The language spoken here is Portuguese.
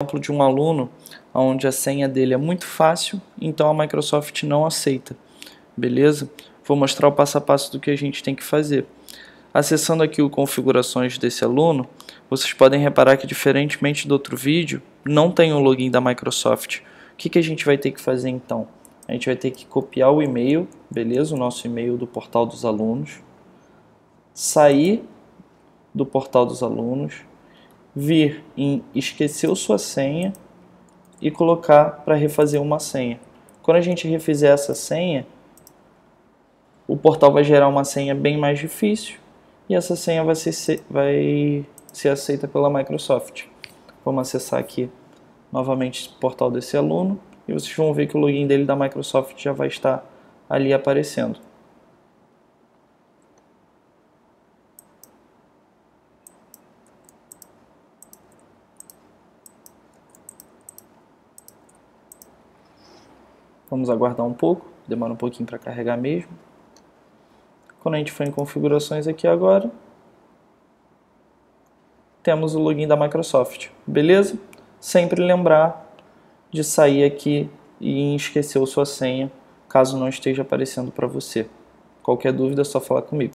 exemplo de um aluno onde a senha dele é muito fácil, então a Microsoft não aceita, beleza? Vou mostrar o passo a passo do que a gente tem que fazer. Acessando aqui o configurações desse aluno, vocês podem reparar que diferentemente do outro vídeo, não tem o login da Microsoft. O que, que a gente vai ter que fazer então? A gente vai ter que copiar o e-mail, beleza? O nosso e-mail do portal dos alunos, sair do portal dos alunos, vir em esqueceu sua senha e colocar para refazer uma senha. Quando a gente refizer essa senha, o portal vai gerar uma senha bem mais difícil e essa senha vai ser, vai ser aceita pela Microsoft. Vamos acessar aqui novamente o portal desse aluno e vocês vão ver que o login dele da Microsoft já vai estar ali aparecendo. Vamos aguardar um pouco, demora um pouquinho para carregar mesmo. Quando a gente for em configurações aqui agora, temos o login da Microsoft, beleza? Sempre lembrar de sair aqui e esquecer sua senha, caso não esteja aparecendo para você. Qualquer dúvida é só falar comigo.